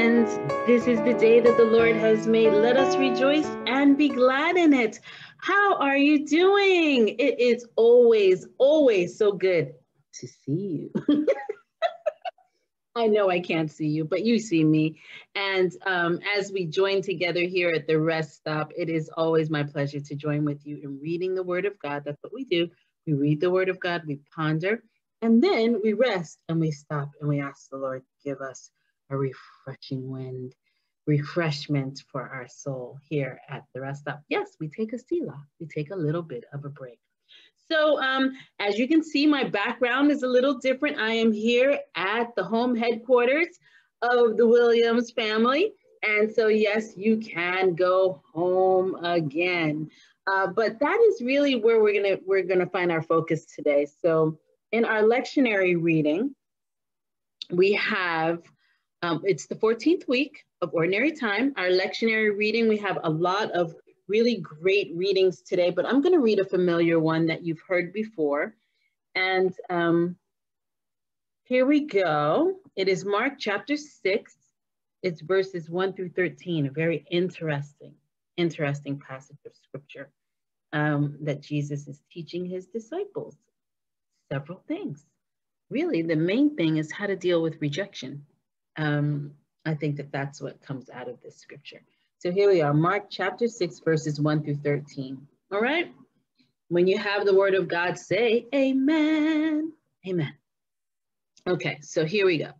friends. This is the day that the Lord has made. Let us rejoice and be glad in it. How are you doing? It is always, always so good to see you. I know I can't see you, but you see me. And um, as we join together here at the rest stop, it is always my pleasure to join with you in reading the Word of God. That's what we do. We read the Word of God, we ponder, and then we rest and we stop and we ask the Lord, to give us a refreshing wind, refreshment for our soul here at the rest stop. Yes, we take a Selah, we take a little bit of a break. So um, as you can see, my background is a little different. I am here at the home headquarters of the Williams family. And so yes, you can go home again. Uh, but that is really where we're gonna we're gonna find our focus today. So in our lectionary reading, we have um, it's the 14th week of Ordinary Time. Our lectionary reading, we have a lot of really great readings today, but I'm going to read a familiar one that you've heard before. And um, here we go. It is Mark chapter 6. It's verses 1 through 13, a very interesting, interesting passage of scripture um, that Jesus is teaching his disciples several things. Really, the main thing is how to deal with rejection um, I think that that's what comes out of this scripture. So here we are, Mark chapter 6, verses 1 through 13. All right? When you have the word of God, say amen. Amen. Okay, so here we go.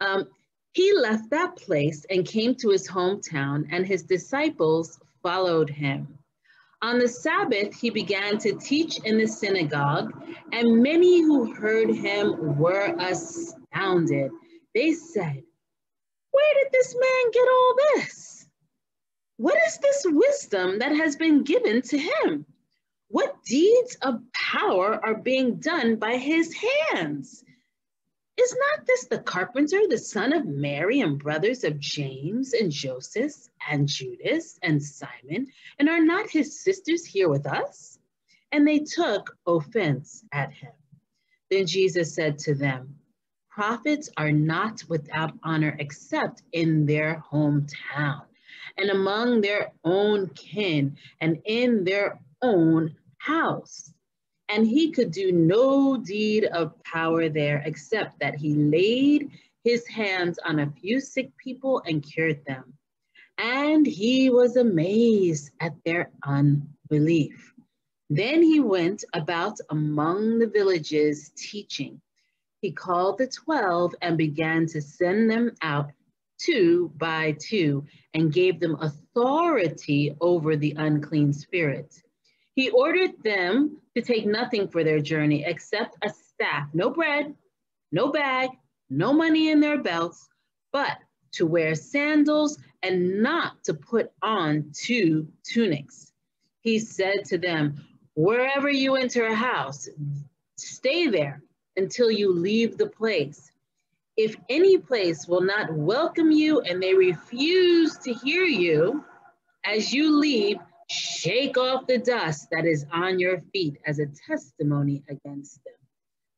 Um, he left that place and came to his hometown, and his disciples followed him. On the Sabbath, he began to teach in the synagogue, and many who heard him were astounded. They said, where did this man get all this? What is this wisdom that has been given to him? What deeds of power are being done by his hands? Is not this the carpenter, the son of Mary and brothers of James and Joseph and Judas and Simon? And are not his sisters here with us? And they took offense at him. Then Jesus said to them, prophets are not without honor except in their hometown and among their own kin and in their own house. And he could do no deed of power there except that he laid his hands on a few sick people and cured them. And he was amazed at their unbelief. Then he went about among the villages teaching he called the 12 and began to send them out two by two and gave them authority over the unclean spirits. He ordered them to take nothing for their journey except a staff, no bread, no bag, no money in their belts, but to wear sandals and not to put on two tunics. He said to them, Wherever you enter a house, stay there until you leave the place. If any place will not welcome you and they refuse to hear you, as you leave, shake off the dust that is on your feet as a testimony against them.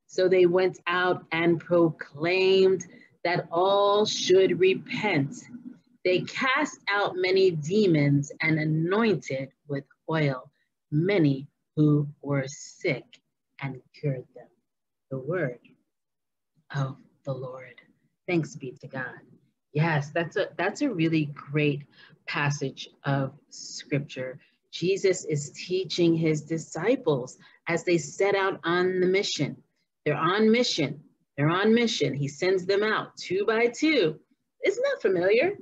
So they went out and proclaimed that all should repent. They cast out many demons and anointed with oil many who were sick and cured them the word of the Lord. Thanks be to God. Yes, that's a that's a really great passage of scripture. Jesus is teaching his disciples as they set out on the mission. They're on mission. They're on mission. He sends them out two by two. Isn't that familiar?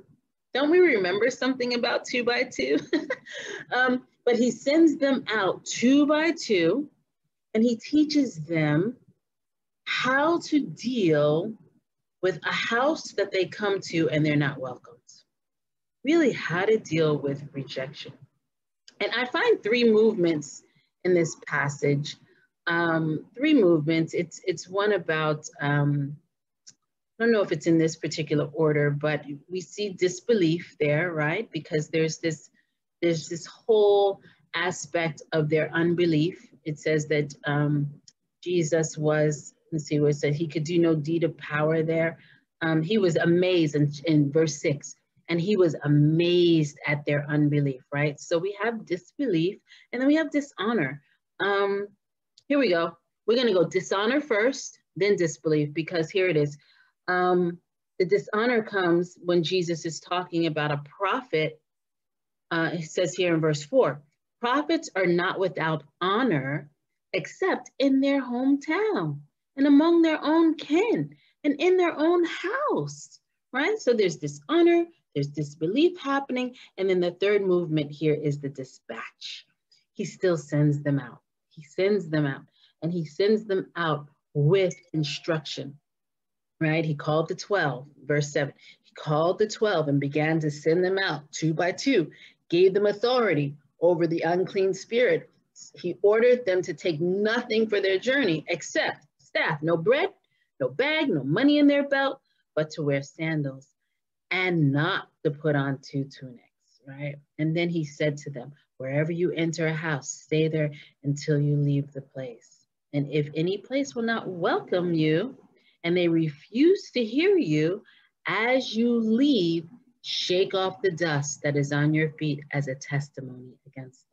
Don't we remember something about two by two? um, but he sends them out two by two and he teaches them how to deal with a house that they come to and they're not welcomed. Really, how to deal with rejection. And I find three movements in this passage. Um, three movements. It's it's one about um, I don't know if it's in this particular order, but we see disbelief there, right? Because there's this there's this whole aspect of their unbelief. It says that um, Jesus was let's said, he could do no deed of power there. um, he was amazed in, in verse six, and he was amazed at their unbelief, right? So we have disbelief and then we have dishonor. Um, here we go. We're going to go dishonor first, then disbelief, because here it is. Um, the dishonor comes when Jesus is talking about a prophet. Uh, it says here in verse four, prophets are not without honor except in their hometown and among their own kin and in their own house, right? So there's dishonor, there's disbelief happening. And then the third movement here is the dispatch. He still sends them out. He sends them out and he sends them out with instruction, right? He called the 12, verse 7. He called the 12 and began to send them out two by two, gave them authority over the unclean spirit. He ordered them to take nothing for their journey except staff, no bread, no bag, no money in their belt, but to wear sandals and not to put on two tunics, right? And then he said to them, wherever you enter a house, stay there until you leave the place. And if any place will not welcome you and they refuse to hear you, as you leave, shake off the dust that is on your feet as a testimony against them.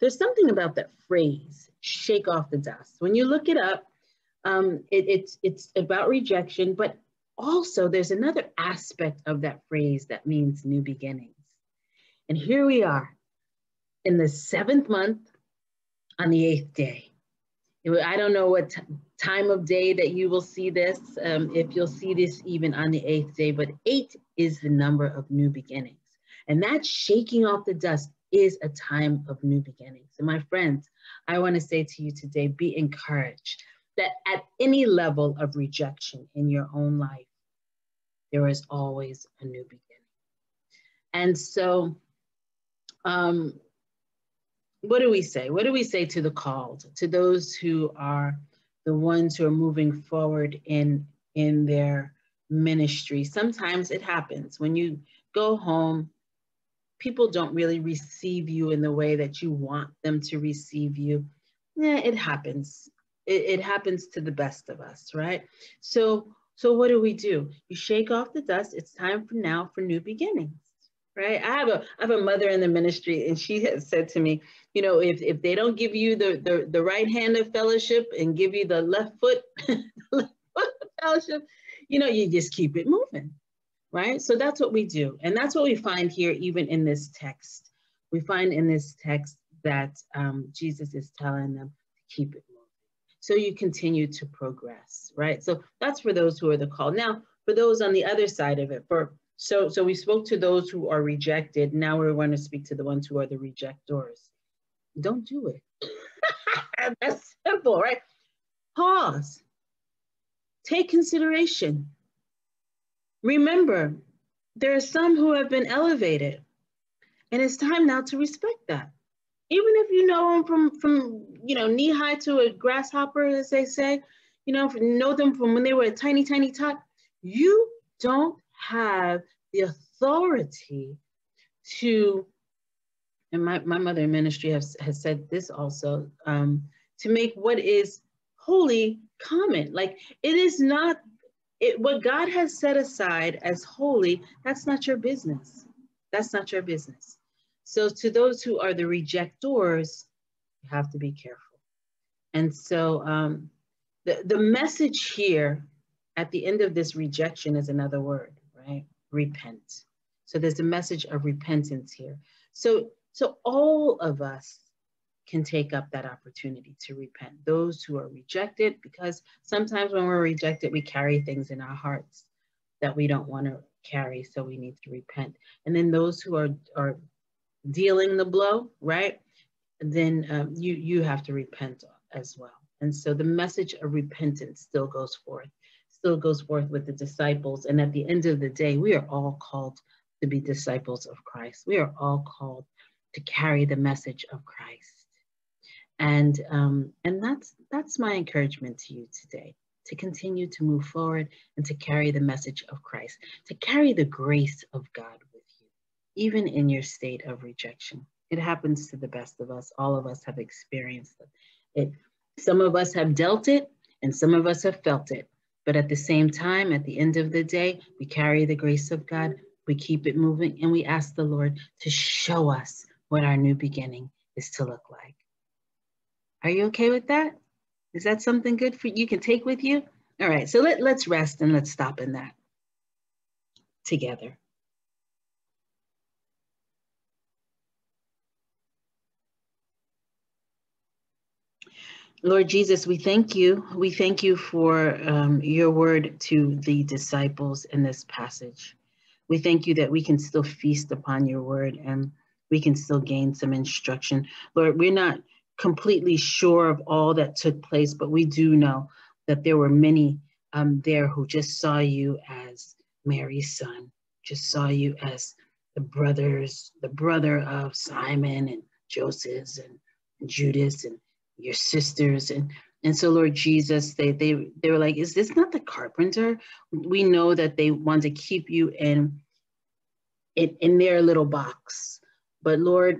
There's something about that phrase, shake off the dust. When you look it up, um, it, it's, it's about rejection, but also there's another aspect of that phrase that means new beginnings. And here we are in the seventh month on the eighth day. I don't know what time of day that you will see this, um, if you'll see this even on the eighth day, but eight is the number of new beginnings. And that shaking off the dust is a time of new beginnings. And my friends, I want to say to you today, be encouraged that at any level of rejection in your own life, there is always a new beginning. And so, um, what do we say? What do we say to the called, to those who are the ones who are moving forward in, in their ministry? Sometimes it happens when you go home, people don't really receive you in the way that you want them to receive you. Yeah, it happens. It, it happens to the best of us, right? So so what do we do? You shake off the dust. It's time for now for new beginnings, right? I have a I have a mother in the ministry, and she has said to me, you know, if if they don't give you the the, the right hand of fellowship and give you the left foot, left foot fellowship, you know, you just keep it moving, right? So that's what we do, and that's what we find here, even in this text. We find in this text that um, Jesus is telling them to keep it so you continue to progress, right? So that's for those who are the called. Now, for those on the other side of it, for so so we spoke to those who are rejected. Now we're going to speak to the ones who are the rejectors. Don't do it. that's simple, right? Pause. Take consideration. Remember, there are some who have been elevated, and it's time now to respect that even if you know them from from you know knee high to a grasshopper, as they say, you know, know them from when they were a tiny tiny tot, you don't have the authority to. And my, my mother in ministry has, has said this also um, to make what is holy common. Like it is not it, what God has set aside as holy, that's not your business. That's not your business. So to those who are the rejectors, you have to be careful. And so um, the, the message here at the end of this rejection is another word, right? Repent. So there's a message of repentance here. So, so all of us can take up that opportunity to repent. Those who are rejected, because sometimes when we're rejected, we carry things in our hearts that we don't want to carry, so we need to repent. And then those who are, are dealing the blow, right? Then um, you, you have to repent as well. And so the message of repentance still goes forth, still goes forth with the disciples. And at the end of the day, we are all called to be disciples of Christ. We are all called to carry the message of Christ. And, um, and that's, that's my encouragement to you today, to continue to move forward and to carry the message of Christ, to carry the grace of God with you, even in your state of rejection. It happens to the best of us. All of us have experienced it. it. Some of us have dealt it and some of us have felt it. But at the same time, at the end of the day, we carry the grace of God, we keep it moving, and we ask the Lord to show us what our new beginning is to look like. Are you okay with that? Is that something good for you can take with you? All right, so let, let's rest and let's stop in that together. Lord Jesus, we thank you. We thank you for um, your word to the disciples in this passage. We thank you that we can still feast upon your word and we can still gain some instruction. Lord, we're not completely sure of all that took place, but we do know that there were many um, there who just saw you as Mary's son, just saw you as the brothers, the brother of Simon and Joseph and, Judas and your sisters. And and so lord jesus they they they were like is this not the carpenter? We know that they want to keep you in in, in their little box. But lord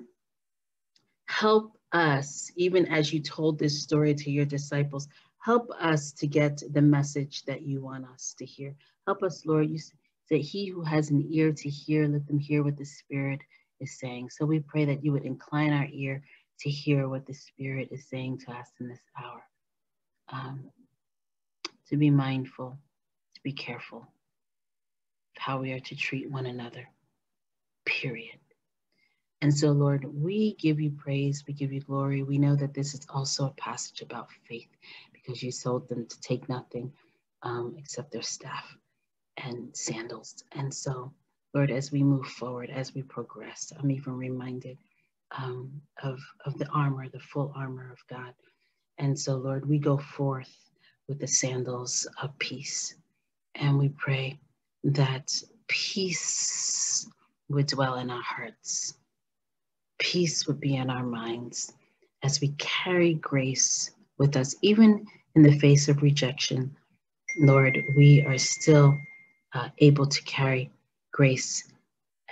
help us even as you told this story to your disciples help us to get the message that you want us to hear help us lord you said he who has an ear to hear let them hear what the spirit is saying so we pray that you would incline our ear to hear what the Spirit is saying to us in this hour. Um, to be mindful, to be careful of how we are to treat one another, period. And so, Lord, we give you praise, we give you glory. We know that this is also a passage about faith because you told them to take nothing um, except their staff and sandals. And so, Lord, as we move forward, as we progress, I'm even reminded um, of, of the armor, the full armor of God. And so, Lord, we go forth with the sandals of peace. And we pray that peace would dwell in our hearts, peace would be in our minds as we carry grace with us, even in the face of rejection. Lord, we are still uh, able to carry grace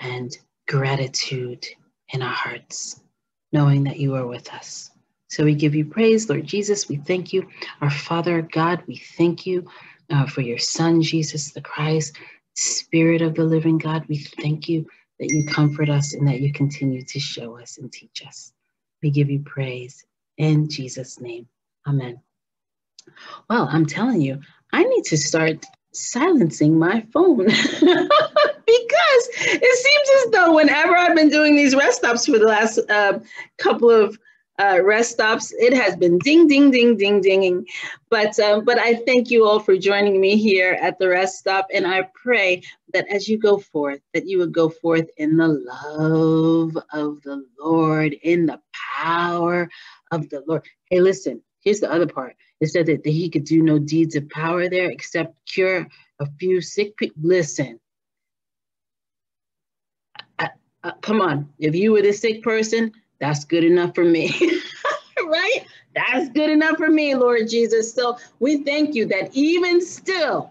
and gratitude in our hearts, knowing that you are with us. So we give you praise, Lord Jesus. We thank you. Our Father God, we thank you uh, for your Son, Jesus the Christ, Spirit of the living God. We thank you that you comfort us and that you continue to show us and teach us. We give you praise in Jesus' name. Amen. Well, I'm telling you, I need to start silencing my phone. because it seems as though whenever I've been doing these rest stops for the last uh, couple of uh, rest stops, it has been ding, ding, ding, ding, dinging. But um, but I thank you all for joining me here at the rest stop, and I pray that as you go forth, that you would go forth in the love of the Lord, in the power of the Lord. Hey, listen. Here's the other part. It said that, that he could do no deeds of power there except cure a few sick people. Listen, uh, come on, if you were the sick person, that's good enough for me. right? That's good enough for me, Lord Jesus. So we thank you that even still,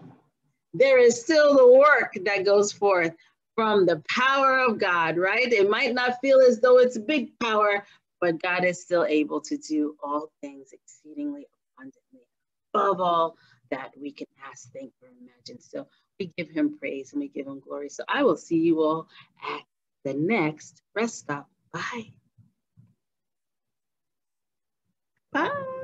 there is still the work that goes forth from the power of God, right? It might not feel as though it's big power, but God is still able to do all things exceedingly abundantly, above all that we can ask, think, or imagine. So we give him praise and we give him glory. So I will see you all at the next rest stop. Bye. Bye.